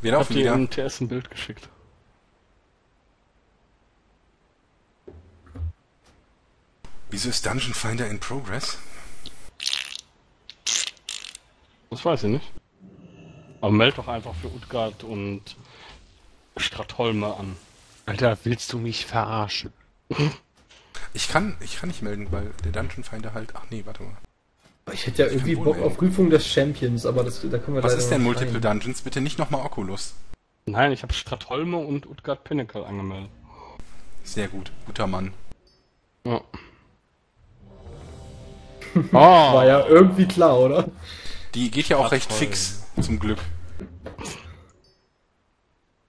Wir Ich dir wieder. im TS ein Bild geschickt. Wieso ist Dungeon Finder in Progress? Das weiß ich nicht. Aber meld doch einfach für Utgard und Stratholme an. Alter, willst du mich verarschen? Ich kann, ich kann nicht melden, weil der Dungeon Finder halt. Ach nee, warte mal. Ich hätte ja irgendwie Bock auf Prüfung des Champions, aber das, da können wir Was ist denn Multiple rein. Dungeons? Bitte nicht nochmal Oculus. Nein, ich habe Stratholme und Utgard Pinnacle angemeldet. Sehr gut, guter Mann. Ja. War ja irgendwie klar, oder? Die geht ja auch recht fix, zum Glück.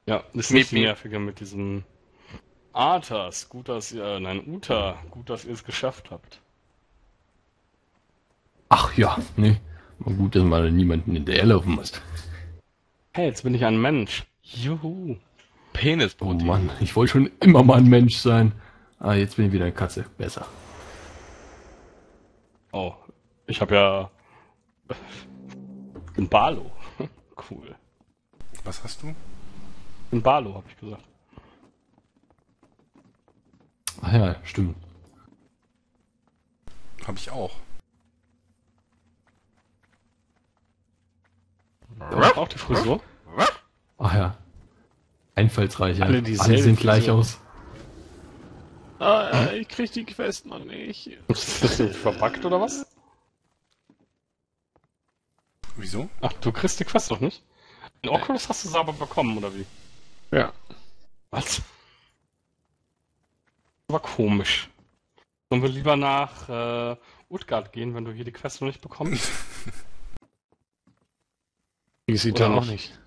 Ja, das ist nicht die miep. nervige mit diesem Arthas. Gut, dass ihr, nein, Uta. Gut, dass ihr es geschafft habt. Ach ja, ne. Mal gut, dass man niemanden hinterherlaufen muss. Hey, jetzt bin ich ein Mensch. Juhu. Oh Penisprotein. Mann, ich wollte schon immer mal ein Mensch sein. Ah, jetzt bin ich wieder eine Katze. Besser. Oh, ich habe ja ein Barlo. cool. Was hast du? Ein Barlo, habe ich gesagt. Ach ja, stimmt. Hab ich auch. Ja, auch die Frisur. Ach ja. Einfallsreicher. Alle Alle, sehen gleich Frisur. aus. Ah, ich krieg die Quest noch nicht. Ist das nicht verpackt oder was? Wieso? Ach, du kriegst die Quest doch nicht? In Oculus hast du sie aber bekommen, oder wie? Ja. Was? War komisch. Sollen wir lieber nach äh, Utgard gehen, wenn du hier die Quest noch nicht bekommst? Die sieht er auch nicht?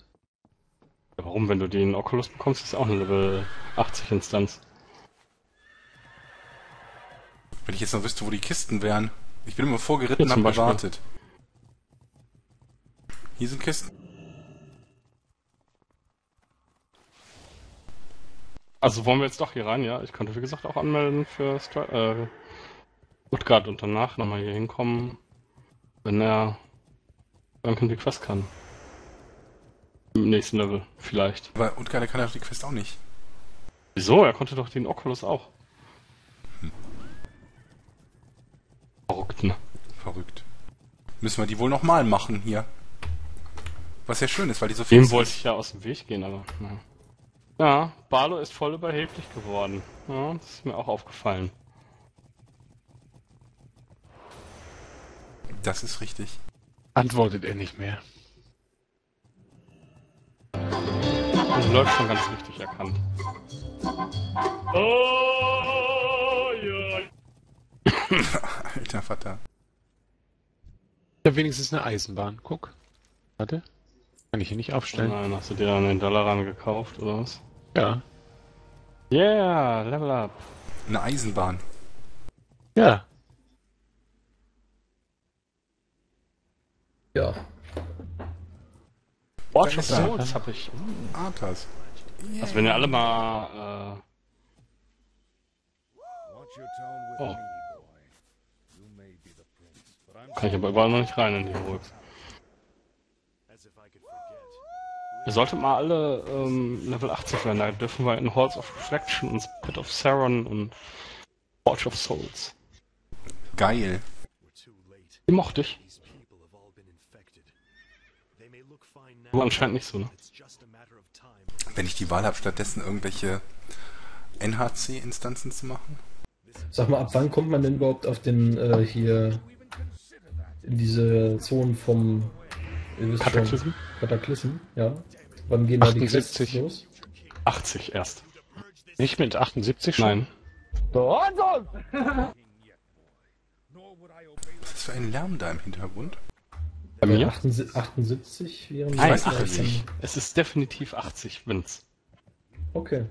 Ja, warum? Wenn du die in Oculus bekommst, ist auch eine Level 80 Instanz. Wenn ich jetzt noch wüsste, wo die Kisten wären. Ich bin immer vorgeritten und hab Beispiel. gewartet. Hier sind Kisten. Also wollen wir jetzt doch hier rein, ja? Ich könnte wie gesagt auch anmelden für Stra äh, Utgard und danach nochmal hier hinkommen, wenn er die Quest kann. Im nächsten Level, vielleicht. Aber Utgar, der kann ja die Quest auch nicht. Wieso? Er konnte doch den Oculus auch. Verrückt, ne? Verrückt. Müssen wir die wohl nochmal machen hier. Was ja schön ist, weil die so Dem fix wollte ich ja aus dem Weg gehen, aber. Ja, ja Barlo ist voll überheblich geworden. Ja, das ist mir auch aufgefallen. Das ist richtig. Antwortet er nicht mehr. Das läuft schon ganz richtig erkannt. Oh, ja. Alter Vater. Ich hab wenigstens eine Eisenbahn. Guck. Warte. Kann ich hier nicht aufstellen? Nein, hast du dir dann den Dalaran gekauft, oder was? Ja. Yeah, Level Up. Eine Eisenbahn. Ja. Ja. Watch of. Souls hab ich. Arthas. Also wenn ihr alle mal, Oh. äh, kann ich aber überall noch nicht rein in die Heroics. Ihr solltet mal alle ähm, Level 80 werden, da dürfen wir in Halls of Reflection und Pit of Saron und Watch of Souls. Geil. Die mochte ich. Du anscheinend nicht so, ne? Wenn ich die Wahl habe, stattdessen irgendwelche NHC-Instanzen zu machen. Sag mal, ab wann kommt man denn überhaupt auf den äh, hier in diese Zonen vom Kataklysm? Kataklysm, ja. Wann gehen da die 78. Quests los? 80 erst. Nicht mit 78 schon? Nein. Was ist das für ein Lärm da im Hintergrund? Bei mir? 78, 78 wären Nein, weiß das ich jetzt nicht. dann- Es ist definitiv 80 Wins. Okay.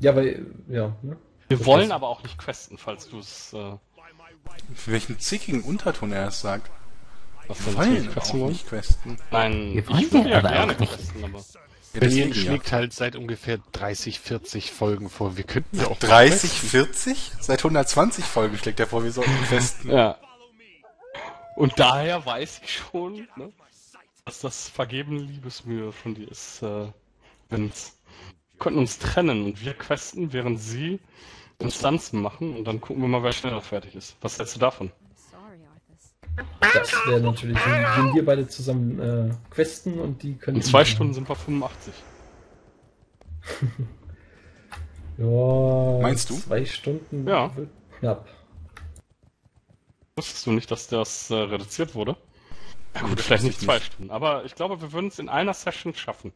Ja, weil, ja, ne? Wir Das wollen aber auch nicht questen, falls du es, äh, Für welchen zickigen Unterton er es sagt. was Wir denn wollen auch wollen. nicht questen. Nein, Wir ich wollen würde ja aber gerne questen, aber... Berlin deswegen ja. schlägt halt seit ungefähr 30, 40 Folgen vor. Wir könnten ja auch 30, 40? Seit 120 Folgen schlägt er vor, wir sollten questen. Ja. Und daher weiß ich schon, ne? dass das vergebene Liebesmühe von dir ist, äh, Vince. Wir könnten uns trennen und wir questen, während sie Instanzen machen und dann gucken wir mal, wer schneller fertig ist. Was hältst du davon? Das wäre natürlich, wenn, wenn wir beide zusammen äh, questen und die können. In zwei Stunden sind wir 85. Ja. Meinst du? Zwei Stunden Ja. wird knapp. Wusstest du nicht, dass das äh, reduziert wurde? Ja gut, vielleicht nicht ich zwei. Stunden, aber ich glaube, wir würden es in einer Session schaffen.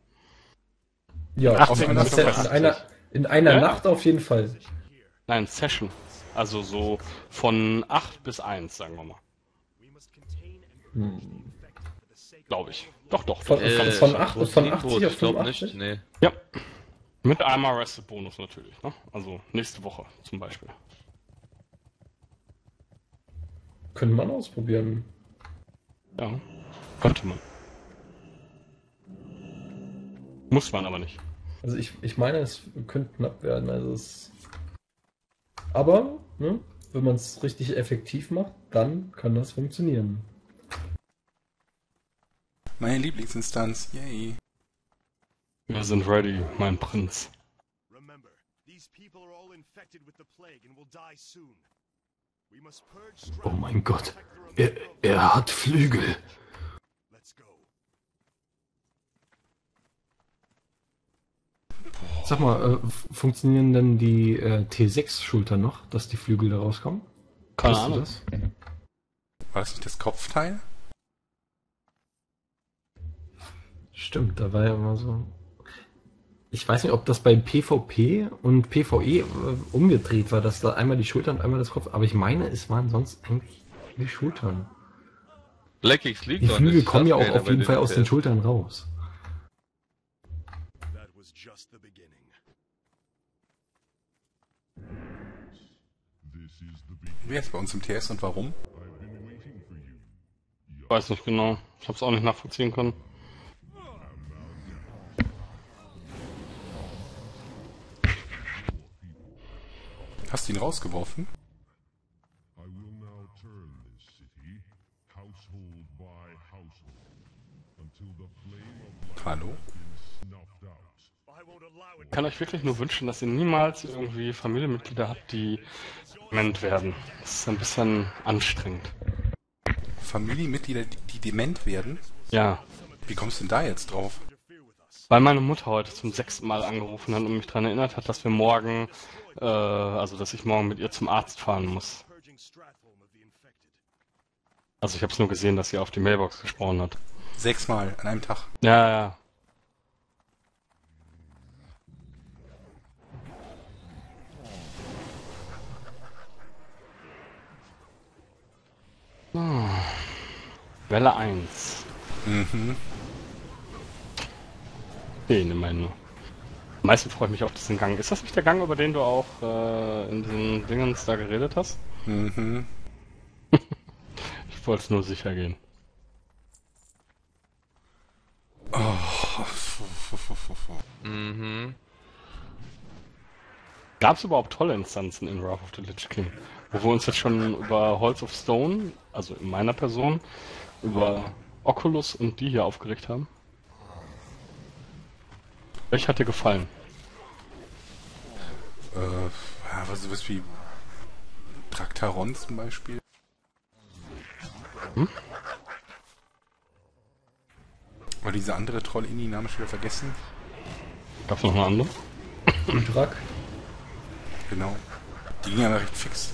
Ja, Ach, in, so, einer, das ist in einer, in einer Ja. Nacht auf jeden Fall. Nein, Session. Also so von 8 bis 1, sagen wir mal. Hm. Glaube ich. Doch, doch. Von, doch, das von, kann ich von, von die 80 Info? auf Ich glaube 85? nicht. Nee. Ja. Mit einmal Rested Bonus natürlich, ne? Also nächste Woche zum Beispiel. Könnte man ausprobieren. Ja. Könnte man. Muss man aber nicht. Also ich, ich meine, es könnte knapp werden. Also es, aber, ne, wenn man es richtig effektiv macht, dann kann das funktionieren. Meine Lieblingsinstanz. Yay. Wir sind ready, mein Prinz. Remember, these people are all infected with the plague and will die soon. Oh mein Gott. Er, er hat Flügel. Sag mal, äh, funktionieren denn die äh, T6-Schultern noch, dass die Flügel da rauskommen? Keine Ahnung. das? War das nicht das Kopfteil? Stimmt, da war ja immer so. Ich weiß nicht, ob das bei PvP und PvE äh, umgedreht war, dass da einmal die Schultern und einmal das Kopf. Aber ich meine, es waren sonst eigentlich die Schultern. Blackix liegt Die Flügel kommen ja auch auf jeden Fall aus den. Schultern raus. Wer ist bei uns im TS und warum? Ich weiß nicht genau. Ich habe es auch nicht nachvollziehen können. Hast du ihn rausgeworfen? Hallo? Ich kann euch wirklich nur wünschen, dass ihr niemals irgendwie Familienmitglieder habt, die dement werden. Das ist ein bisschen anstrengend. Familienmitglieder, die, die dement werden? Ja. Wie kommst du denn da jetzt drauf? Weil meine Mutter heute zum sechsten Mal angerufen hat und mich daran erinnert hat, dass wir morgen, äh, also dass ich morgen mit ihr zum Arzt fahren muss. Also ich habe es nur gesehen, dass sie auf die Mailbox gesprochen hat. Sechsmal an einem Tag. Ja, ja. So. Welle 1. Mhm. Den immerhin nur. Am meisten freue ich mich auf diesen Gang. Ist das nicht der Gang, über den du auch äh, in diesen Dingens da geredet hast? Mhm. Ich wollte es nur sicher gehen. Mhm. Gab es überhaupt tolle Instanzen in Wrath of the Lich King? Wo wir uns jetzt schon über Halls of Stone, also in meiner Person, über Oculus und die hier aufgeregt haben? Welch hat dir gefallen? Äh, ja, was sowas wie Traktaron zum Beispiel. Hm? Oder diese andere Troll-Inni, Namen schon wieder vergessen. Gab es noch eine andere? Drak. Genau. Die ging aber recht fix.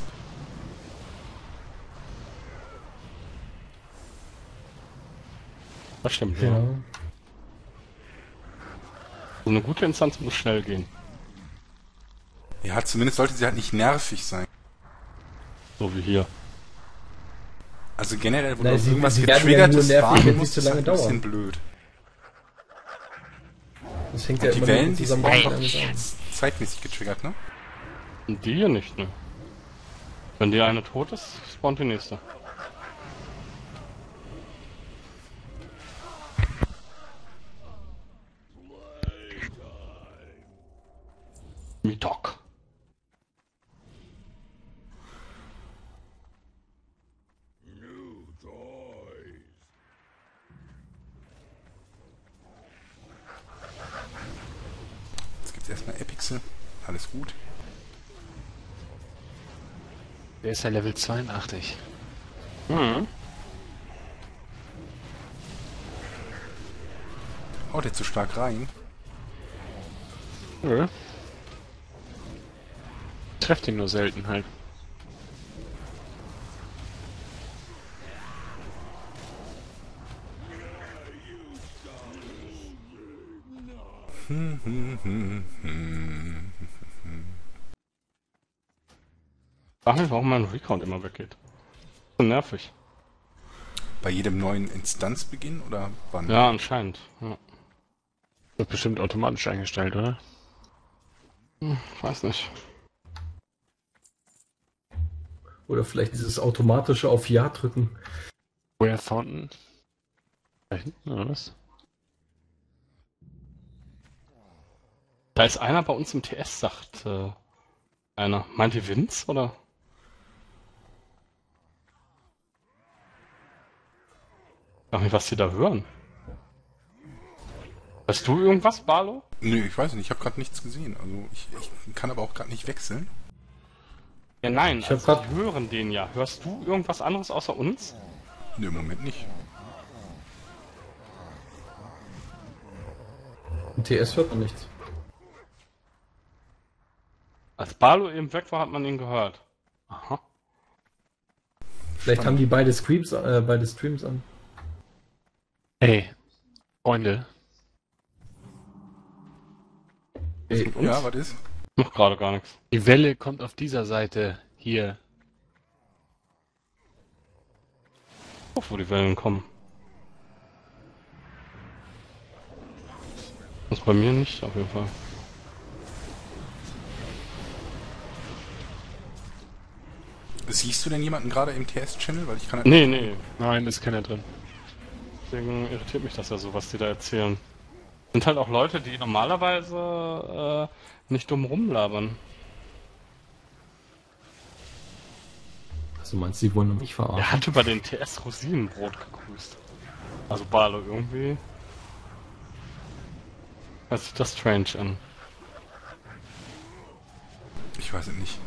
Das stimmt, ja. Ja. So eine gute Instanz muss schnell gehen. Ja, zumindest sollte sie halt nicht nervig sein. So wie hier. Also generell, wo Nein, du sie- irgendwas sie werden ja nervig, warten zu ist lange halt ein bisschen dauern. blöd. Das hängt Und ja die immer Wellen, die sind zeitmäßig getriggert, ne? Und die hier nicht, ne? Wenn die eine tot ist, spawnt die nächste. mittag Jetzt gibt es erstmal Epixe. Alles gut. Der ist ja Level 82. Hm. Haut oh, zu stark rein? Ja. Trefft ihn nur selten halt. Frag mich, warum mein Recount immer weggeht. So nervig. Bei jedem neuen Instanzbeginn oder wann? Ja, anscheinend. Ja. Wird bestimmt automatisch eingestellt, oder? Hm, Ich weiß nicht. Oder vielleicht dieses automatische auf Ja drücken. Where Fountain? Da hinten, oder was? Da ist einer bei uns im TS, sagt äh, einer. Meint ihr Vince oder? Ich weiß nicht, was die da hören. Weißt du irgendwas, Barlo? Nö, ich weiß nicht, ich habe gerade nichts gesehen. Also ich, ich kann aber auch gerade nicht wechseln. Ja, nein, Ich hab also grad- die hören den ja. Hörst du irgendwas anderes außer uns? Nö, im Moment nicht. Im TS hört man nichts. Als Barlo eben weg war, hat man ihn gehört. Aha. Vielleicht haben die beide Streams, äh, beide Streams an. Ey, Freunde, Ey? Ja, was ist? Noch gerade gar nichts. die Welle kommt auf dieser Seite hier. Guck, wo die Wellen kommen. Das ist bei mir nicht, auf jeden Fall. Siehst du denn jemanden gerade im TS-Channel? Weil ich kann halt Nee, nee. Nein, ist keiner drin. Deswegen irritiert mich das ja so, was die da erzählen. Sind halt auch Leute, die normalerweise äh, nicht dumm rumlabern. Also meinst du, die wollen mich verarschen? Er hat über den TS Rosinenbrot gegrüßt. Also Barlo irgendwie. Hört sich das strange an. Ich weiß es nicht.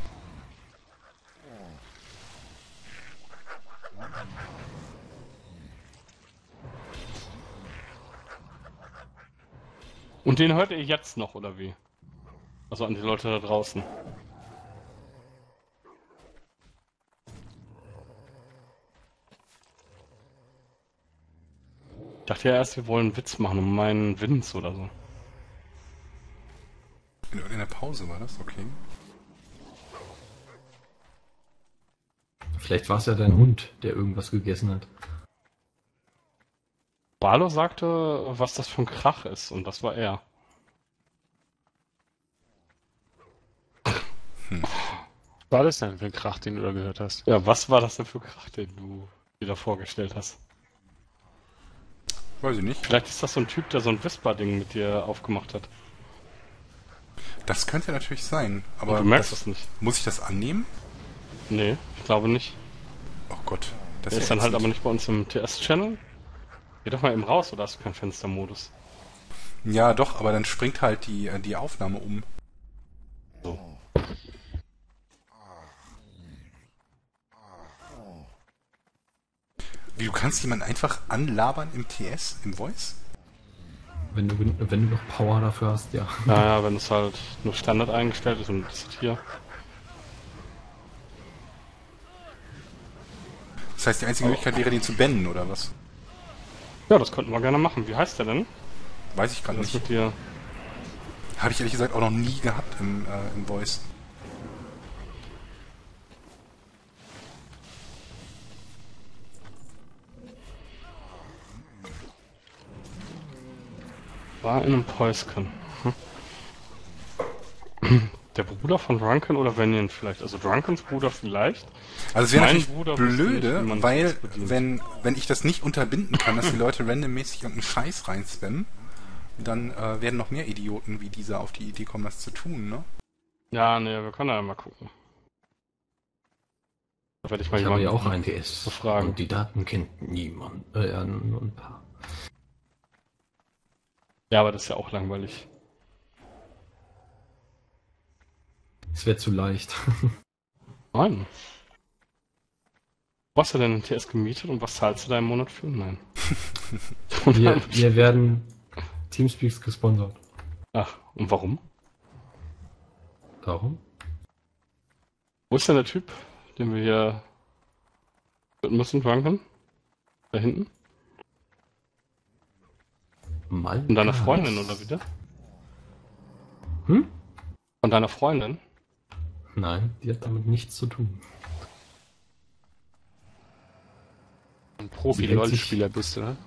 Und den hört ihr jetzt noch, oder wie? Also an die Leute da draußen. Ich dachte ja erst, wir wollen einen Witz machen um meinen Vince oder so. In irgendeiner Pause war das, okay. Vielleicht war es ja dein Hund, der irgendwas gegessen hat. Barlo sagte, was das für ein Krach ist, und das war er. Was war das denn für ein Krach, den du da gehört hast? Ja, was war das denn für Krach, den du dir da vorgestellt hast? Weiß ich nicht. Vielleicht ist das so ein Typ, der so ein Whisper-Ding mit dir aufgemacht hat. Das könnte natürlich sein. Aber Und du merkst das, es nicht. muss ich das annehmen? Nee, ich glaube nicht. Oh Gott. Das Der ist ja dann halt aber nicht bei uns im TS-Channel. Geh doch mal eben raus, oder hast du keinen Fenstermodus? Ja, doch, aber dann springt halt die, äh, die Aufnahme um. So. Wie, du kannst jemanden einfach anlabern im TS, im Voice? Wenn du, wenn du noch Power dafür hast, ja. Naja, wenn es halt nur Standard eingestellt ist und das ist hier. Das heißt, die einzige Möglichkeit wäre, den zu bannen, oder was? Ja, das könnten wir gerne machen. Wie heißt der denn? Weiß ich gerade Was nicht. mit dir? Habe ich ehrlich gesagt auch noch nie gehabt im, äh, im Voice. War in einem Päusken. Hm. Der Bruder von Drunken oder Vanian vielleicht? Also Drunkens Bruder vielleicht. Also es wäre natürlich Bruder nicht, blöde, man weil wenn, wenn ich das nicht unterbinden kann, dass die Leute randommäßig irgendeinen Scheiß reinspammen, dann äh, werden noch mehr Idioten wie dieser auf die Idee kommen, das zu tun, ne? Ja, nee, wir können ja mal gucken. Da werde ich mal Ich habe ja auch ein DS. befragen. Und die Daten kennt niemand. Äh, nur ein paar. Ja, aber das ist ja auch langweilig. Es wäre zu leicht. Nein. Was hast du denn in TS gemietet und was zahlst du da im Monat für? Nein. Wir, wir werden Teamspeaks gesponsert. Ach, und warum? Darum? Wo ist denn der Typ, den wir hier müssen, Drunken? Da hinten? Mal. Von deiner Freundin oder wieder? Hm? Von deiner Freundin? Nein, die hat damit nichts zu tun. Ein Profi-LOL-Spieler bist du, ne?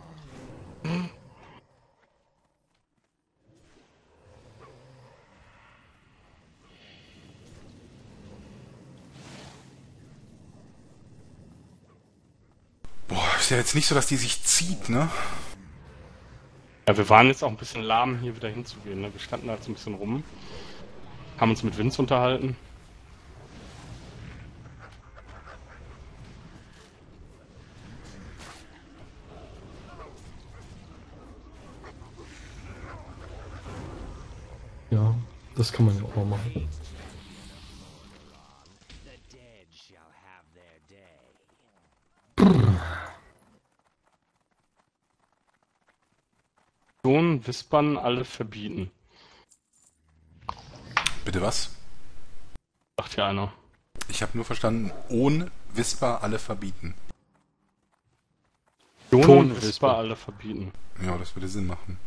Boah, ist ja jetzt nicht so, dass die sich zieht, ne? Ja, wir waren jetzt auch ein bisschen lahm, hier wieder hinzugehen. Ne? Wir standen da jetzt ein bisschen rum, haben uns mit Vince unterhalten. Ja, das kann man ja auch mal machen. Wispern alle verbieten, Bitte was? sagt hier einer. Ich habe nur verstanden, ohne Whisper alle verbieten. Whisper Whisper. alle verbieten. Ja, das würde Sinn machen.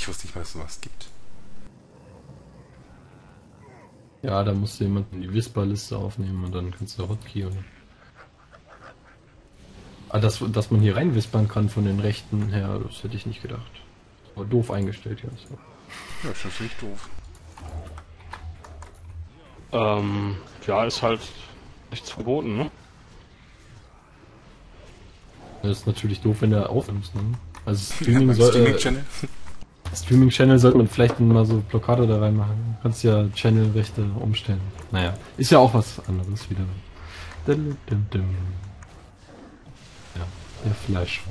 Ich wusste nicht mal, dass es sowas gibt. Ja, da musst du jemanden in die Whisper-Liste aufnehmen und dann kannst du Hotkey und. Ah, dass, dass man hier rein whispern kann von den Rechten her, das hätte ich nicht gedacht. Aber doof eingestellt hier. So. Ja, ist natürlich doof. Ähm, ja, ist halt nichts verboten, ne? Das ist natürlich doof, wenn du aufnimmst. Ne? Also Ja, Streaming, beim soll, Streaming äh, Channel. Streaming Channel sollte man vielleicht mal so Blockade da reinmachen. Du kannst ja Channel-Rechte umstellen. Naja, ist ja auch was anderes wieder. Ja, der Fleisch.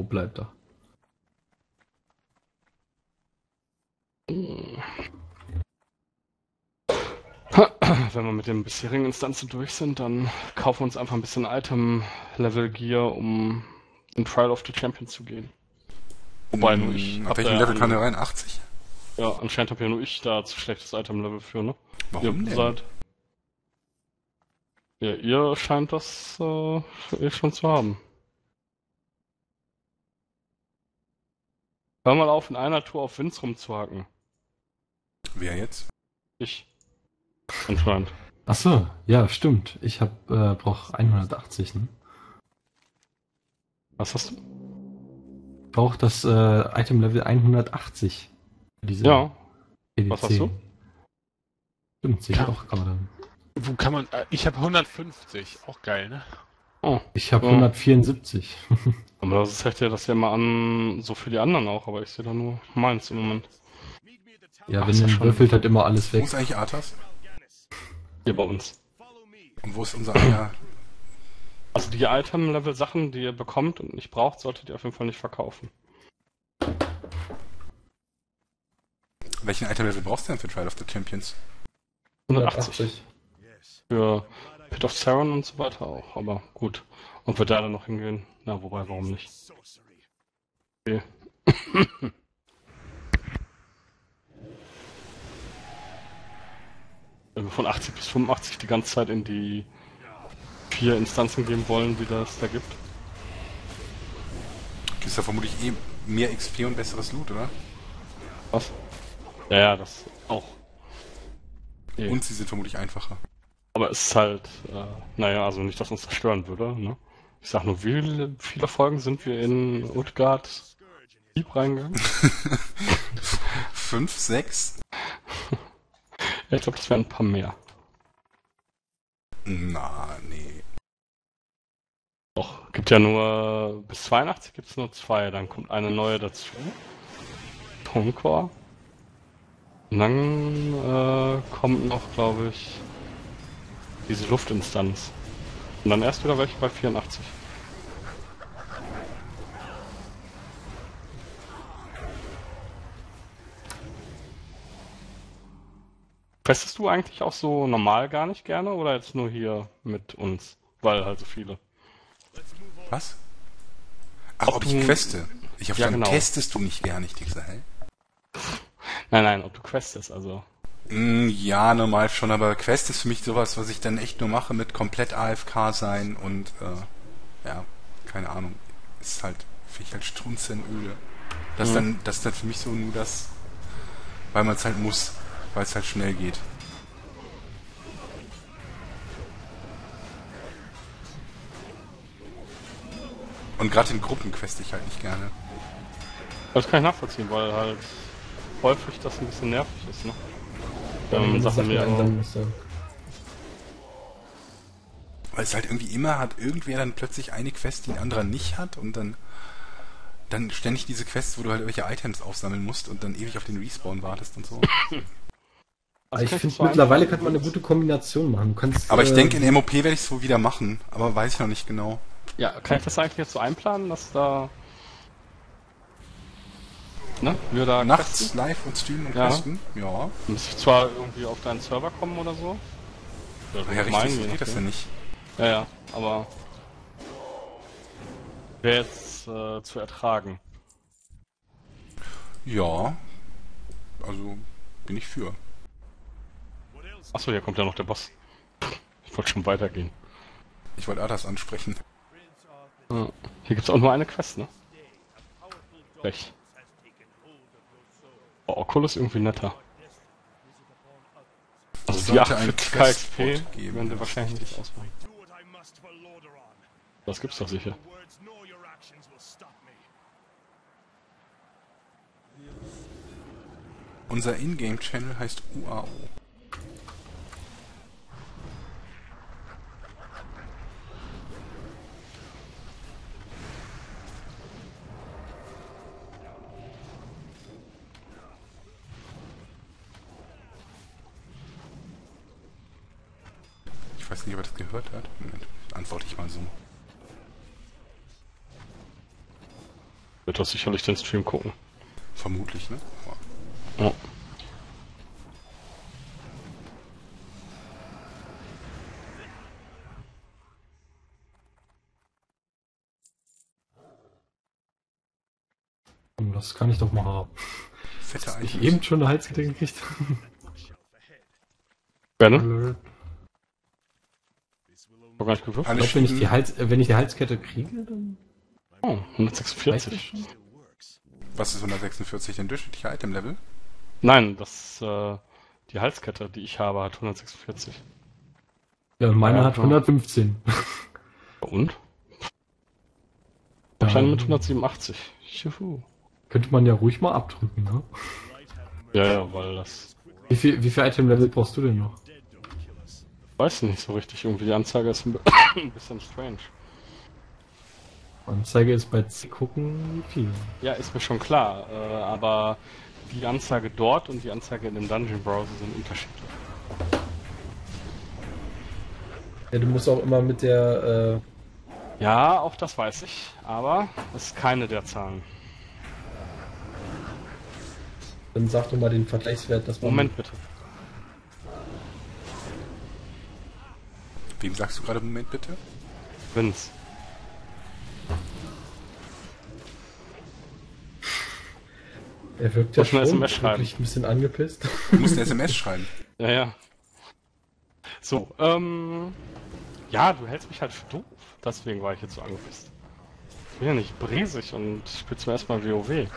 Wo bleibt er? Wenn wir mit den bisherigen Instanzen durch sind, dann kaufen wir uns einfach ein bisschen Item-Level-Gear, um in Trial of the Champion zu gehen. Wobei nur ich. Hm, hab Auf welchem Level kann der rein? 80? Ja, anscheinend habe ja nur ich da zu schlechtes Item-Level für, ne? Warum ihr denn? seid. Ja, ihr scheint das äh, eh schon zu haben. Hör mal auf, in einer Tour auf Vince rumzuhacken. Wer jetzt? Ich. Anscheinend. Ach so, ja, stimmt. Ich hab, äh, brauch 180, ne? Was hast du? Ich brauch das äh, Item Level 180. für Diese Ja, EDC. was hast du? Stimmt, sehe ich Ja. auch gerade. Wo kann man. äh, Ich habe 150. Auch geil, ne? Oh, Ich habe Ja. 174. aber das zeigt ja das ja mal an, so für die anderen auch, aber ich sehe da nur meins im Moment. Ja, Ach, wenn schon- würfelt halt immer alles Wo weg. ist eigentlich Arthas? Hier bei uns. Und wo ist unser einer? Also die Item-Level-Sachen, die ihr bekommt und nicht braucht, solltet ihr auf jeden Fall nicht verkaufen. Welchen Item-Level brauchst du denn für Trial of the Champions? 180. Yes. Für Pit of Saron und so weiter auch, aber gut. Und wir da dann noch hingehen? Na, wobei, warum nicht? Sorcery. Wenn wir von 80 bis 85 die ganze Zeit in die vier Instanzen gehen wollen, die das da gibt. Gibt's da vermutlich eh mehr XP und besseres Loot, oder? Was? Ja, ja, das auch. Und sie sind vermutlich einfacher. Aber es ist halt, äh, naja, also nicht, dass uns das stören würde, ne? Ich sag nur, wie viele, Folgen sind wir in Utgard Deep reingegangen? Fünf, sechs? Ja, ich glaube, das wären ein paar mehr. Na, nee. Doch, Gibt ja nur, bis 82 gibt es nur zwei, dann kommt eine neue dazu. Toncore. Und dann äh, kommt noch, glaube ich, diese Luftinstanz. Und dann erst wieder welche bei 84. Questest du eigentlich auch so normal gar nicht gerne oder jetzt nur hier mit uns? Weil halt so viele. Was? Ach, ob, Ob ich queste? Ich habe Ja, verstanden, genau. testest du nicht gerne, ich denke, hä? Nein, nein, ob du questest, also. Mm, Ja, normal schon, aber Quest ist für mich sowas, was ich dann echt nur mache mit komplett AFK sein und äh, ja, keine Ahnung. Ist halt, finde ich halt Strunzenöde. Das Mhm. dann, das ist dann für mich so nur das, weil man es halt muss, weil es halt schnell geht. Und gerade in Gruppen queste ich halt nicht gerne. Das kann ich nachvollziehen, weil halt häufig das ein bisschen nervig ist, ne? Ähm, Sachen mir ändern müsste. Weil es halt irgendwie immer hat irgendwer dann plötzlich eine Quest, die ein anderer nicht hat und dann dann ständig diese Quests, wo du halt irgendwelche Items aufsammeln musst und dann ewig auf den Respawn wartest und so. Also ich kann finde, so mittlerweile kann man eine gute Kombination machen. Du kannst, Aber ich äh, denke, in MOP werde ich es wohl wieder machen, aber weiß ich noch nicht genau. Ja, kann ich das eigentlich jetzt so einplanen, dass da. Ne? Wir da Nachts questen? live und streamen und Ja. questen? Ja. Muss ich zwar irgendwie auf deinen Server kommen oder so? Oder Ja, meinen, richtig, geht das ja nachdem. nicht. Ja, ja, aber. Wäre jetzt äh, zu ertragen. Ja. Also bin ich für. Achso, hier kommt ja noch der Boss. Ich wollte schon weitergehen. Ich wollte Adas ansprechen. Ja. Hier gibt's auch nur eine Quest, ne? Recht. Oh, Oculus irgendwie netter. Also die sollte ein 48 Questbot KXP geben, werden das wahrscheinlich nicht ausmachen. Das gibt's doch sicher. Unser Ingame-Channel heißt UAO. Ich weiß nicht, ob er das gehört hat. Moment, antworte ich mal so. Wird doch sicherlich den Stream gucken. Vermutlich, ne? Ja. Das kann ich doch mal haben. Fette Ich Items. eben schon eine Halskette gekriegt. Wer, ne? Alert. Hab gar nicht gewürfelt. Ich wenn ich die Hals, äh, wenn ich die Halskette kriege, dann Oh, reicht das 146. schon. Was ist 146 denn durchschnittliche Item-Level? Nein, das, äh, die Halskette, die ich habe, hat 146. Ja, meine Ja, hat klar. 115. Und? Ja. Wahrscheinlich mit 187. Juhu. Könnte man ja ruhig mal abdrücken, ne? Ja, ja, weil das, Wie viel, wie viel Item-Level brauchst du denn noch? weiß nicht so richtig. Irgendwie die Anzeige ist ein bisschen strange. Anzeige ist bei C gucken, viel. Ja, ist mir schon klar, äh, aber die Anzeige dort und die Anzeige in dem Dungeon Browser sind unterschiedlich. Ja, du musst auch immer mit der, äh, Ja, auch das weiß ich, aber es ist keine der Zahlen. dann sag doch mal den Vergleichswert, dass man. Moment bitte. Wem sagst du gerade Moment bitte? Vince. Er wirkt ja schon SMS schreiben. wirklich ein bisschen angepisst. Du musst eine SMS schreiben. Ja, ja. So, ähm. Ja, du hältst mich halt für doof. Deswegen war ich jetzt so angepisst. Ich bin ja nicht bresig und spiele zum ersten Mal WoW.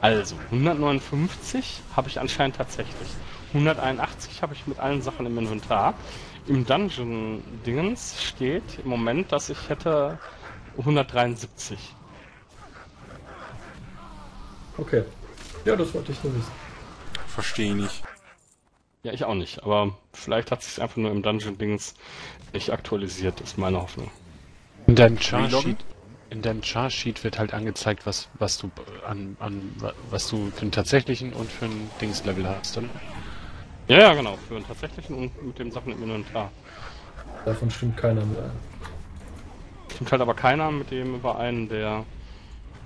Also, 159 habe ich anscheinend tatsächlich. 181 habe ich mit allen Sachen im Inventar. Im Dungeon-Dingens steht im Moment, dass ich hätte 173. Okay. Ja, das wollte ich nur wissen. Verstehe nicht. Ja, ich auch nicht, aber vielleicht hat sich einfach nur im Dungeon-Dings nicht aktualisiert, ist meine Hoffnung. In deinem? Charsheet, in deinem Char-Sheet wird halt angezeigt, was, was du an, an, was du für einen tatsächlichen und für einen Dingslevel hast, oder? Ja, ja, genau. Für einen tatsächlichen und mit den Sachen im Inventar. Davon stimmt keiner mehr. Stimmt halt aber keiner mit dem überein, der.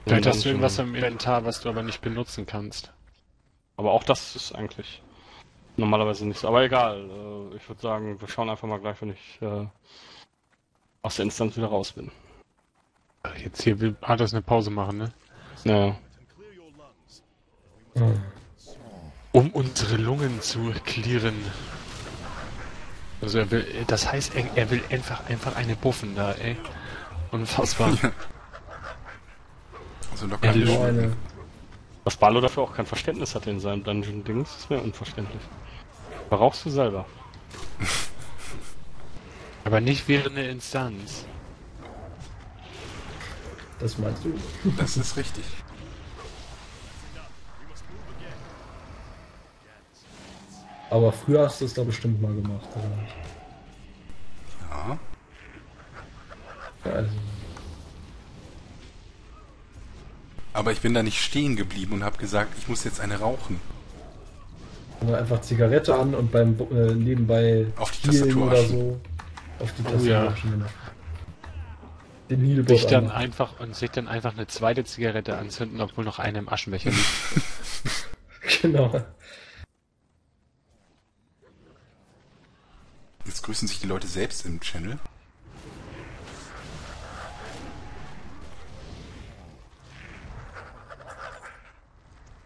Vielleicht hast du irgendwas im Inventar, was du aber nicht benutzen kannst. Aber auch das ist eigentlich normalerweise nicht so. Aber egal. Äh, ich würde sagen, wir schauen einfach mal gleich, wenn ich äh, aus der Instanz wieder raus bin. Jetzt hier will Arthas eine Pause machen, ne? Naja. Hm. Um unsere Lungen zu clearen. Also er will, das heißt, er, er will einfach, einfach eine buffen da, ey. Unfassbar. Also locker Ja, eine eine. Dass Barlo dafür auch kein Verständnis hatte in seinem Dungeon-Dings, ist mir unverständlich. Brauchst du selber. Aber nicht während der Instanz. Das meinst du? Das ist richtig. Aber früher hast du es da bestimmt mal gemacht, oder? nicht? Ja, also, Aber ich bin da nicht stehen geblieben und habe gesagt, ich muss jetzt eine rauchen. oder einfach Zigarette an und beim äh, nebenbei Auf die Tastatur oder aschen. so. Auf die Oh Tastatur ja. aschen, genau. Den Healbot Sich dann einfach und sich dann einfach eine zweite Zigarette anzünden, obwohl noch eine im Aschenbecher liegt. Genau. Jetzt grüßen sich die Leute selbst im Channel.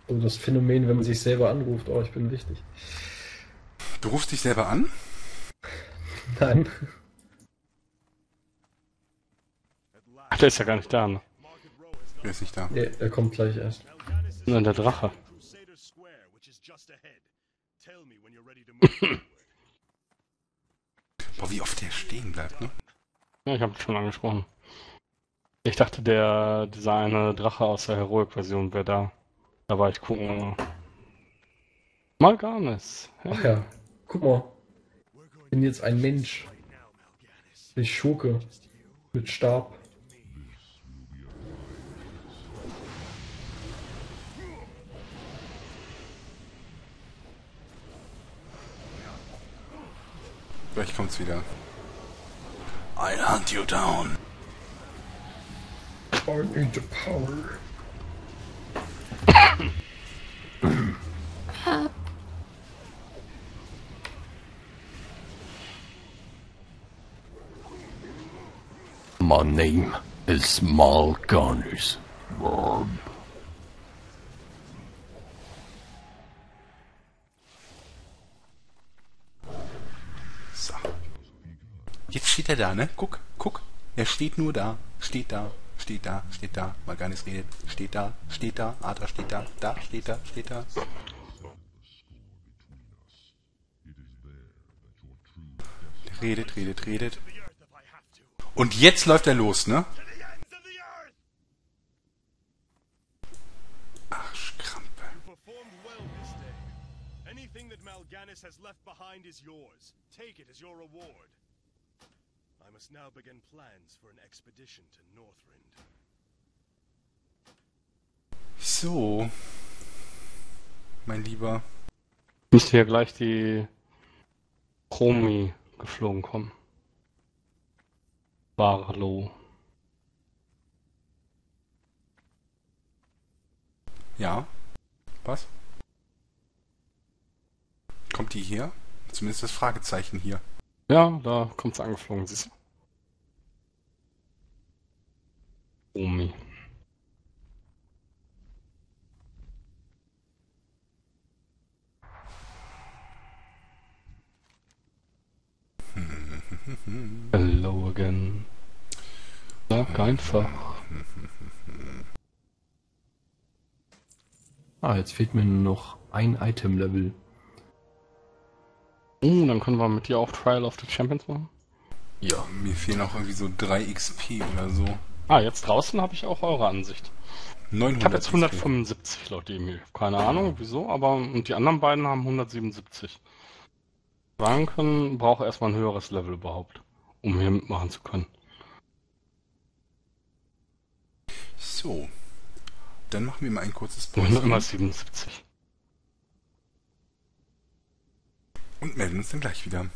So das Phänomen, wenn man sich selber anruft, oh, ich bin wichtig. Du rufst dich selber an? Nein. Ach, der ist ja gar nicht da, ne? Wer ist nicht da? Nee, er kommt gleich erst. Nein, der Drache. Boah, wie oft der stehen bleibt, ne? Ja, ich habe schon angesprochen. Ich dachte, der, dieser eine Drache aus der Heroic-Version wäre da. Da war ich gucken. Malganis. Ach ja, guck mal. Ich bin jetzt ein Mensch. Ich Schurke. Mit Stab. Gleich kommt's wieder. I'll hunt you down. I need the power. My name is Mal. So. Jetzt steht er da, ne? Guck, guck. Er steht nur da. Steht da. Steht da. Steht da. Mal gar nichts redet. Steht da. Steht da. Adra steht da. Da. Steht da. Steht da. Redet, redet, redet. Und jetzt läuft er los, ne? Arschkrampe. Anything that Mal'Ganis has left behind is yours. Take it as your reward. I must now begin plans for an expedition to Northrend. So. Mein Lieber. Müsste hier gleich die Chromi geflogen kommen. Barlow. Ja. Was? Kommt die hier? Zumindest das Fragezeichen hier. Ja, da kommt sie angeflogen, siehst du. Chromi. Hello again. Sag einfach. Ah, jetzt fehlt mir nur noch ein Item-Level. Uh, dann können wir mit dir auch Trial of the Champions machen. Ja. Mir fehlen auch irgendwie so 3 XP oder so. Ah, jetzt draußen habe ich auch eure Ansicht. 900 Ich habe jetzt XP. 175 laut E-Mail. Keine Ahnung, wieso, aber und die anderen beiden haben 177. Sagen können, brauche erstmal ein höheres Level überhaupt, um hier mitmachen zu können. So. Dann machen wir mal ein kurzes noch immer Päuschen 77. und melden uns dann gleich wieder.